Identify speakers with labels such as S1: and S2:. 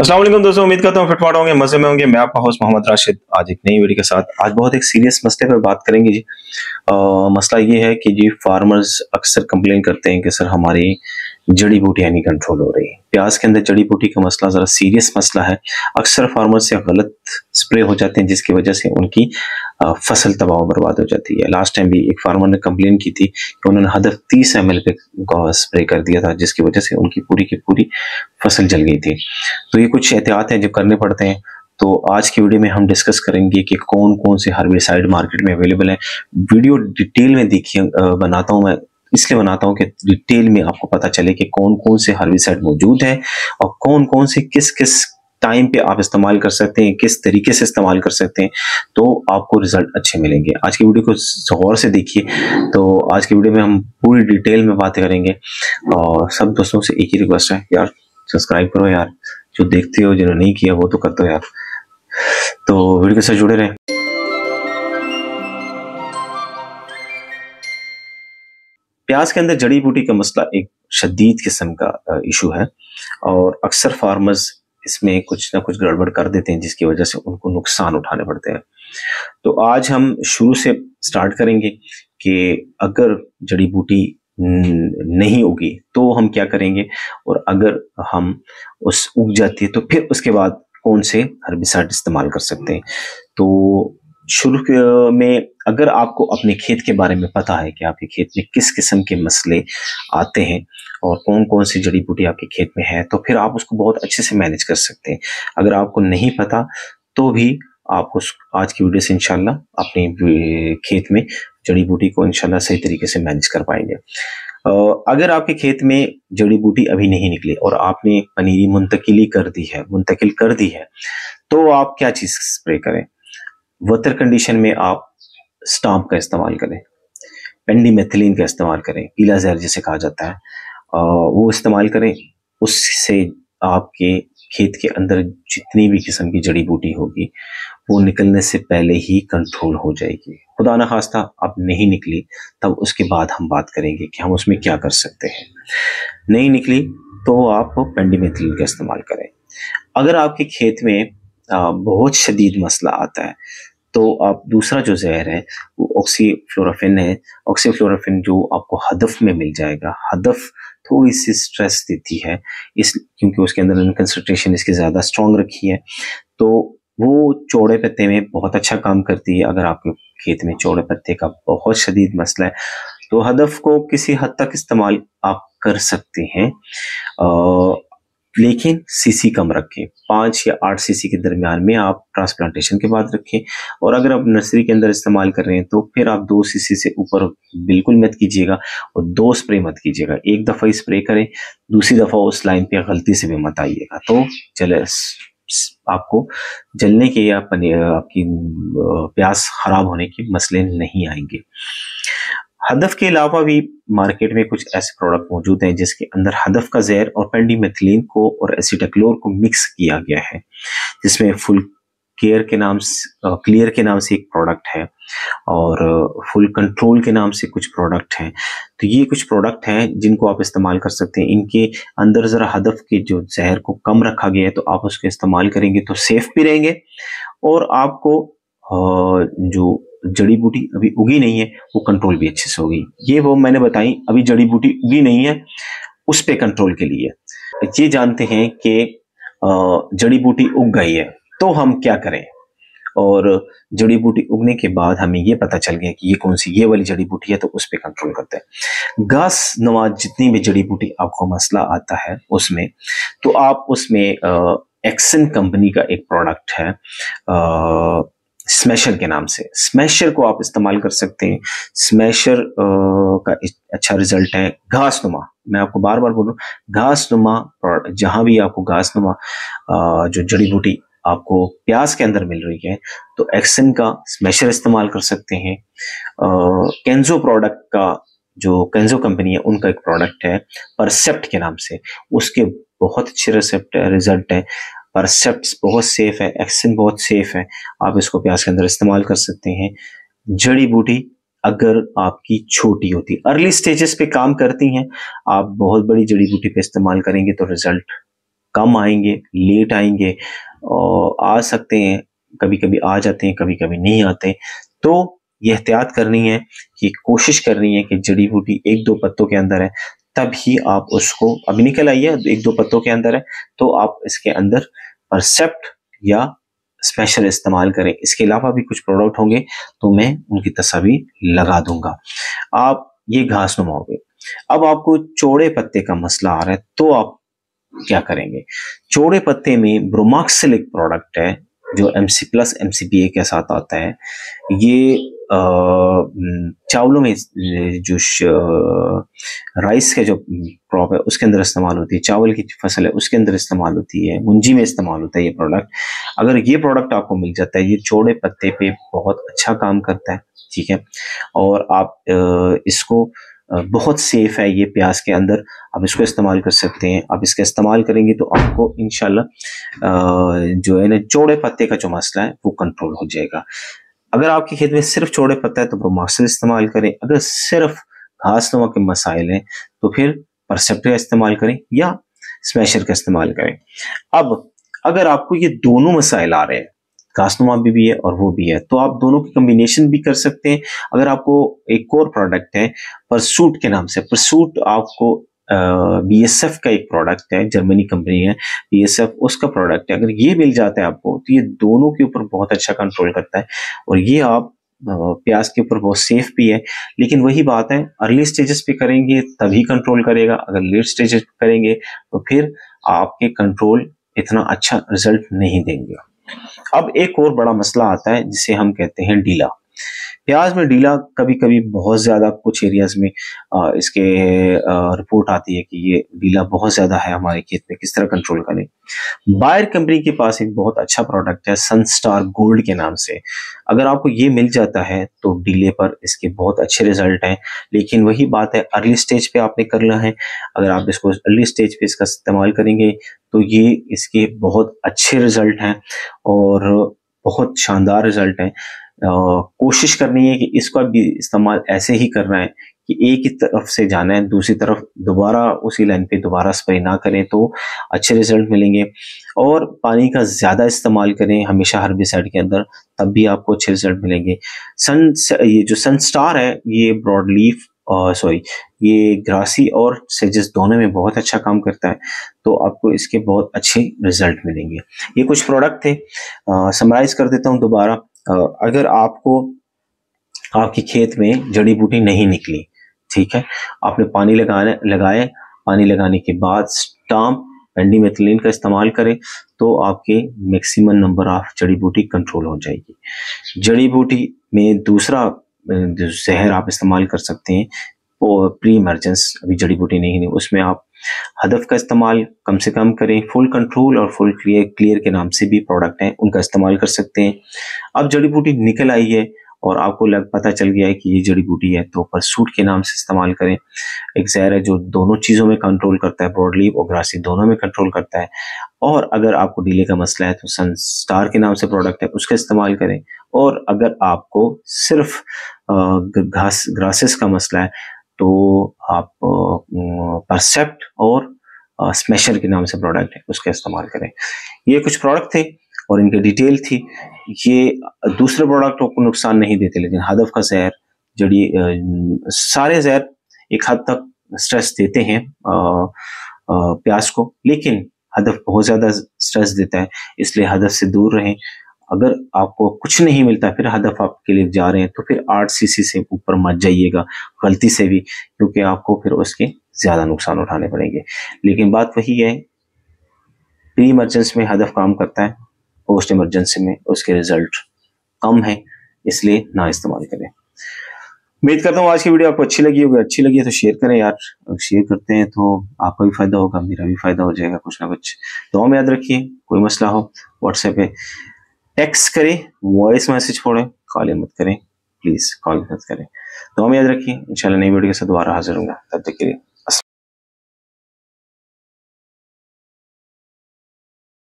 S1: असलम दोस्तों उम्मीद करता हूँ फिटफाट होंगे मज़े में होंगे। मैं आपका हाउस मोहम्मद राशिद आज एक नई वीडियो के साथ। आज बहुत एक सीरियस मसले पर बात करेंगे जी। आ, मसला ये है कि जी फार्मर्स अक्सर कंप्लेन करते हैं कि सर हमारी जड़ी बूटियाँ नहीं कंट्रोल हो रही प्याज के अंदर जड़ी बूटी का मसला ज़रा सीरियस मसला है। अक्सर फार्मर से गलत स्प्रे हो जाते हैं, जिसकी वजह से उनकी फ़सल तबाह बर्बाद हो जाती है। लास्ट टाइम भी एक फार्मर ने कंप्लेन की थी कि उन्होंने हदफ तीस एम एल पे स्प्रे कर दिया था, जिसकी वजह से उनकी पूरी की पूरी फ़सल जल गई थी। तो ये कुछ एहतियात हैं जो करने पड़ते हैं। तो आज की वीडियो में हम डिस्कस करेंगे कि कौन कौन से हर्बिसाइड मार्केट में अवेलेबल है। वीडियो डिटेल में देखिए बनाता हूँ मैं। इसलिए बनाता हूँ कि डिटेल में आपको पता चले कि कौन कौन से हर्बिसाइड मौजूद है और कौन कौन से किस किस टाइम पे आप इस्तेमाल कर सकते हैं, किस तरीके से इस्तेमाल कर सकते हैं तो आपको रिज़ल्ट अच्छे मिलेंगे। आज की वीडियो को गौर से देखिए। तो आज की वीडियो में हम पूरी डिटेल में बातें करेंगे और सब दोस्तों से एक ही रिक्वेस्ट है, यार सब्सक्राइब करो यार। जो देखते हो, जिन्होंने नहीं किया, वो तो कर दो यार। तो वीडियो के साथ जुड़े रहें। प्याज के अंदर जड़ी बूटी का मसला एक शदीद किस्म का इशू है और अक्सर फार्मर्स इसमें कुछ ना कुछ गड़बड़ कर देते हैं, जिसकी वजह से उनको नुकसान उठाने पड़ते हैं। तो आज हम शुरू से स्टार्ट करेंगे कि अगर जड़ी बूटी नहीं उगी तो हम क्या करेंगे और अगर हम उस उग जाती है तो फिर उसके बाद कौन से हर्बिसाइड इस्तेमाल कर सकते हैं। तो शुरू में अगर आपको अपने खेत के बारे में पता है कि आपके खेत में किस किस्म के मसले आते हैं और कौन कौन सी जड़ी बूटी आपके खेत में है तो फिर आप उसको बहुत अच्छे से मैनेज कर सकते हैं। अगर आपको नहीं पता तो भी आप उस, आज की वीडियो से इंशाल्लाह अपने खेत में जड़ी बूटी को इंशाल्लाह सही तरीके से मैनेज कर पाएँगे। अगर आपके खेत में जड़ी बूटी अभी नहीं निकली और आपने पनीरी मुंतकिली कर दी है, मुंतकिल कर दी है तो आप क्या चीज़ स्प्रे करें? वतर कंडीशन में आप स्टाम्प का इस्तेमाल करें, पेंडीमेथिलीन का इस्तेमाल करें पीला जहर जिसे कहा जाता है वो इस्तेमाल करें, उससे आपके खेत के अंदर जितनी भी किस्म की जड़ी बूटी होगी, वो निकलने से पहले ही कंट्रोल हो जाएगी। खुदा न खास्ता अब नहीं निकली, तब उसके बाद हम बात करेंगे कि हम उसमें क्या कर सकते हैं। नहीं निकली तो आप पेंडीमेथिलीन का इस्तेमाल करें। अगर आपके खेत में बहुत शदीद मसला आता है तो आप दूसरा जो जहर है, वो ऑक्सीफ्लोराफिन है। ऑक्सीफ्लोराफिन जो आपको हदफ में मिल जाएगा। हदफ थोड़ी सी स्ट्रेस देती है। इस, क्योंकि उसके अंदर कंसनट्रेशन इसकी ज़्यादा स्ट्रॉन्ग रखी है। तो वो चौड़े पत्ते में बहुत अच्छा काम करती है। अगर आपके खेत में चौड़े पत्ते का बहुत शदीद मसला है तो हदफ को किसी हद तक इस्तेमाल आप कर सकते हैं। लेकिन सीसी कम रखें। पाँच या आठ सीसी के दरमियान में आप ट्रांसप्लांटेशन के बाद रखें। और अगर आप नर्सरी के अंदर इस्तेमाल कर रहे हैं तो फिर आप दो सीसी से ऊपर बिल्कुल मत कीजिएगा और दो स्प्रे मत कीजिएगा। एक दफ़ा ही स्प्रे करें, दूसरी दफ़ा उस लाइन पे गलती से भी मत आइएगा। तो चले आपको जलने के या आपकी प्यास खराब होने के मसले नहीं आएँगे। हदफ के अलावा भी मार्केट में कुछ ऐसे प्रोडक्ट मौजूद हैं जिसके अंदर हदफ का जहर और पेंडीमेथिलीन को और एसिटाक्लोर को मिक्स किया गया है। जिसमें फुल केयर के नाम से क्लियर के नाम से एक प्रोडक्ट है और फुल कंट्रोल के नाम से कुछ प्रोडक्ट हैं। तो ये कुछ प्रोडक्ट हैं जिनको आप इस्तेमाल कर सकते हैं। इनके अंदर ज़रा हदफ के जो जहर को कम रखा गया है तो आप उसको इस्तेमाल करेंगे तो सेफ़ भी रहेंगे और आपको जो जड़ी बूटी अभी उगी नहीं है वो कंट्रोल भी अच्छे से होगी ये वो मैंने बताई अभी जड़ी बूटी उगी नहीं है उस पर कंट्रोल के लिए। ये जानते हैं कि जड़ी बूटी उग गई है तो हम क्या करें? और जड़ी बूटी उगने के बाद हमें ये पता चल गया कि ये कौन सी ये वाली जड़ी बूटी है तो उस पर कंट्रोल करते हैं। घास नवाज़ जितनी भी जड़ी बूटी आपको मसला आता है उसमें तो आप उसमें एक्सन कंपनी का एक प्रोडक्ट है आ, स्मैशर के नाम से। स्मैशर को आप इस्तेमाल कर सकते हैं। स्मैशर का अच्छा रिज़ल्ट है घास नुमा मैं आपको बार बार बोलूँ घास नुमा जहाँ भी आपको घास नुमा जो जड़ी बूटी आपको प्याज के अंदर मिल रही है तो एक्सन का स्मैशर इस्तेमाल कर सकते हैं। कैंजो प्रोडक्ट का जो कैंजो कंपनी है, उनका एक प्रोडक्ट है परसेप्ट के नाम से। उसके बहुत अच्छे रिसेप्ट रिज़ल्ट है। परसेप्ट बहुत सेफ़ है एक्सन बहुत सेफ़ है। आप इसको प्याज के अंदर इस्तेमाल कर सकते हैं। जड़ी बूटी अगर आपकी छोटी होती अर्ली स्टेजेस पे काम करती हैं, आप बहुत बड़ी जड़ी बूटी पे इस्तेमाल करेंगे तो रिज़ल्ट कम आएँगे लेट आएँगे और आ सकते हैं कभी कभी आ जाते हैं कभी कभी नहीं आते। तो ये एहतियात करनी है कि कोशिश करनी है कि जड़ी बूटी एक दो पत्तों के अंदर है। तब ही आप उसको, अभी निकल है एक दो पत्तों के अंदर है तो आप इसके अंदर परसेप्ट या स्पेशल इस्तेमाल करें। इसके अलावा भी कुछ प्रोडक्ट होंगे तो मैं उनकी तस्वीर लगा दूँगा। आप ये घास नुमाओगे। अब आपको चौड़े पत्ते का मसला आ रहा है तो आप क्या करेंगे? चौड़े पत्ते में ब्रोमाक्सिलिक प्रोडक्ट है, जो M C plus M C P A के साथ आता है। ये चावलों में जो राइस के जो क्रॉप है, उसके अंदर इस्तेमाल होती है। चावल की फ़सल है, उसके अंदर इस्तेमाल होती है। मुंजी में इस्तेमाल होता है ये प्रोडक्ट अगर ये प्रोडक्ट आपको मिल जाता है, ये चौड़े पत्ते पे बहुत अच्छा काम करता है, ठीक है? और आप इसको बहुत सेफ़ है ये प्याज के अंदर। आप इसको इस्तेमाल कर सकते हैं। आप इसका इस्तेमाल करेंगे तो आपको इनशाला जो है ना, चौड़े पत्ते का जो मसला है, वो कंट्रोल हो जाएगा। अगर आपके खेत में सिर्फ़ चौड़े पत्ता है तो ब्रोमाक्सिल इस्तेमाल करें। अगर सिर्फ़ घास नुमा के मसाइल हैं तो फिर परसेप्टर का इस्तेमाल करें या स्मैशर का इस्तेमाल करें। अब अगर आपको ये दोनों मसाइल आ रहे हैं घासनुमा भी, भी है और वो भी है तो आप दोनों की कम्बिनेशन भी कर सकते हैं। अगर आपको एक और प्रोडक्ट है परसूट के नाम से। परसूट आपको बी एस एफ़ का एक प्रोडक्ट है जर्मनी कंपनी है बी एस एफ़ उसका प्रोडक्ट है। अगर ये मिल जाता है आपको तो ये दोनों के ऊपर बहुत अच्छा कंट्रोल करता है। और ये आप प्याज के ऊपर बहुत सेफ़ भी है, लेकिन वही बात है अर्ली स्टेजेस पे करेंगे, तभी कंट्रोल करेगा। अगर लेट स्टेजेस पे करेंगे तो फिर आपके कंट्रोल इतना अच्छा रिज़ल्ट नहीं देंगे। अब एक और बड़ा मसला आता है, जिसे हम कहते हैं डीला प्याज में डीला कभी कभी बहुत ज़्यादा कुछ एरियाज़ में इसके रिपोर्ट आती है कि ये डीला बहुत ज़्यादा है हमारे खेत में, किस तरह कंट्रोल करें। बायर कंपनी के पास एक बहुत अच्छा प्रोडक्ट है सनस्टार गोल्ड के नाम से। अगर आपको ये मिल जाता है तो डीले पर इसके बहुत अच्छे रिज़ल्ट हैं, लेकिन वही बात है अर्ली स्टेज पे आपने करना है। अगर आप इसको अर्ली स्टेज पे इसका इस्तेमाल करेंगे तो ये इसके बहुत अच्छे रिज़ल्ट हैं और बहुत शानदार रिज़ल्ट हैं। कोशिश करनी है कि इसका भी इस्तेमाल ऐसे ही करना है कि एक ही तरफ़ से जाना है, दूसरी तरफ़ दोबारा उसी लाइन पे दोबारा स्प्रे ना करें तो अच्छे रिज़ल्ट मिलेंगे। और पानी का ज़्यादा इस्तेमाल करें हमेशा हर साइड के अंदर, तब भी आपको अच्छे रिज़ल्ट मिलेंगे। सन ये जो सन स्टार है, ये ब्रॉड लीफ सॉरी ये ग्रासी और सेजेस दोनों में बहुत अच्छा काम करता है तो आपको इसके बहुत अच्छे रिज़ल्ट मिलेंगे। ये कुछ प्रोडक्ट थे समराइज कर देता हूँ दोबारा। अगर आपको आपके खेत में जड़ी बूटी नहीं निकली, ठीक है? आपने पानी लगाने, लगाए, पानी लगाने के बाद स्टाम्प एंडीमेथिलीन का इस्तेमाल करें तो आपके मैक्सिमम नंबर ऑफ़ जड़ी बूटी कंट्रोल हो जाएगी। जड़ी बूटी में दूसरा जहर आप इस्तेमाल कर सकते हैं प्री इमरजेंस अभी जड़ी बूटी नहीं है, उसमें आप हदफ का इस्तेमाल कम से कम करें फुल कंट्रोल और फुल क्लियर क्लियर के नाम से भी प्रोडक्ट हैं, उनका इस्तेमाल कर सकते हैं। अब जड़ी बूटी निकल आई है और आपको लग, पता चल गया है कि ये जड़ी बूटी है तो परसूट के नाम से इस्तेमाल करें। एक जहर है जो दोनों चीज़ों में कंट्रोल करता है ब्रॉडली और ग्रासी दोनों में कंट्रोल करता है। और अगर आपको डीले का मसला है तो सन स्टार के नाम से प्रोडक्ट है, उसका इस्तेमाल करें। और अगर आपको सिर्फ़ घास ग्रासेस का मसला है तो आप परसेप्ट और स्मेशर के नाम से प्रोडक्ट है, उसका इस्तेमाल करें। ये कुछ प्रोडक्ट थे और इनकी डिटेल थी। ये दूसरे प्रोडक्ट को नुकसान नहीं देते, लेकिन हदफ का जहर, जड़ी सारे जहर एक हद तक स्ट्रेस देते हैं प्याज को, लेकिन हदफ बहुत ज़्यादा स्ट्रेस देता है, इसलिए हदफ से दूर रहें। अगर आपको कुछ नहीं मिलता, फिर हदफ आपके लिए जा रहे हैं तो फिर आठ सीसी से ऊपर मत जाइएगा। गलती से भी, क्योंकि आपको फिर उसके ज़्यादा नुकसान उठाने पड़ेंगे। लेकिन बात वही है प्री इमरजेंसी में हदफ काम करता है पोस्ट इमरजेंसी में उसके रिज़ल्ट कम है, इसलिए ना इस्तेमाल करें। उम्मीद करता हूँ आज की वीडियो आपको अच्छी लगी होगी। अच्छी लगी है तो शेयर करें यार। शेयर करते हैं तो आपका भी फ़ायदा होगा, मेरा भी फ़ायदा हो जाएगा, कुछ ना कुछ। दो में याद रखिए, कोई मसला हो व्हाट्सएप पे टेक्स्ट करें वॉइस मैसेज छोड़ें कॉल मत करें प्लीज़ कॉल मत करें। तो हम याद रखिए इंशाल्लाह नई वीडियो के साथ दोबारा हाजिर होंगे, तब तक के लिए।